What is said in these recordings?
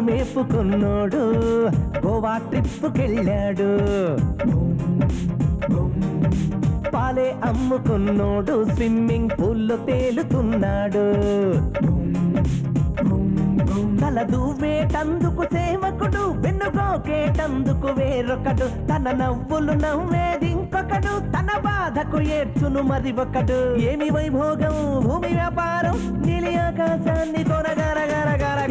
లేపుకున్నోడు గోవా ట్రిప్పుకెళ్ళాడు. పాలే అమ్ముకున్నోడు. స్విమ్మింగ్ పూల్లో తేలుతున్నాడు. తల దూవేటందుకు సేవకుడు వెన్నుగోకేటందుకు వేరొకడు. తన నవ్వులు నవ్వేది ఇంకొకడు. తన బాధకు ఏడ్చును మరి ఒకడు. ఏమి వైభోగం? భూమి వ్యాపారం? నీలి ఆకాశాన్ని కొనగా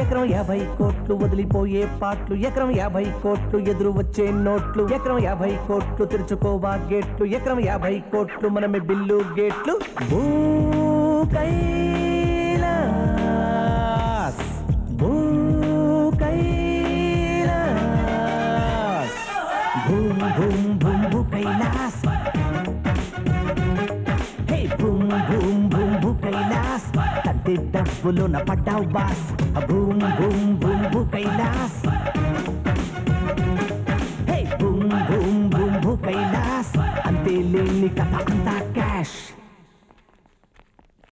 ఎకరం యాభై కోట్లు వదిలిపోయే పాటలు ఎకరం యాభై కోట్లు ఎదురు వచ్చే నోట్లు ఎకరం యాభై కోట్లు తెరుచుకోవా గేట్లు ఎకరం యాభై కోట్లు మనమే బిల్లు గేట్లు. భూ కైలాస్ భూ కైలాస్ భూమ్ భూమ్ భూమ్ కత్తి డబ్బులున పడ్డావు బాస్. బూమ్ బూమ్ బూమ్ బూ Kailas. Hey boom boom boom బూ కైలాస్. అంతే లేని కథ అంతా క్యాష్.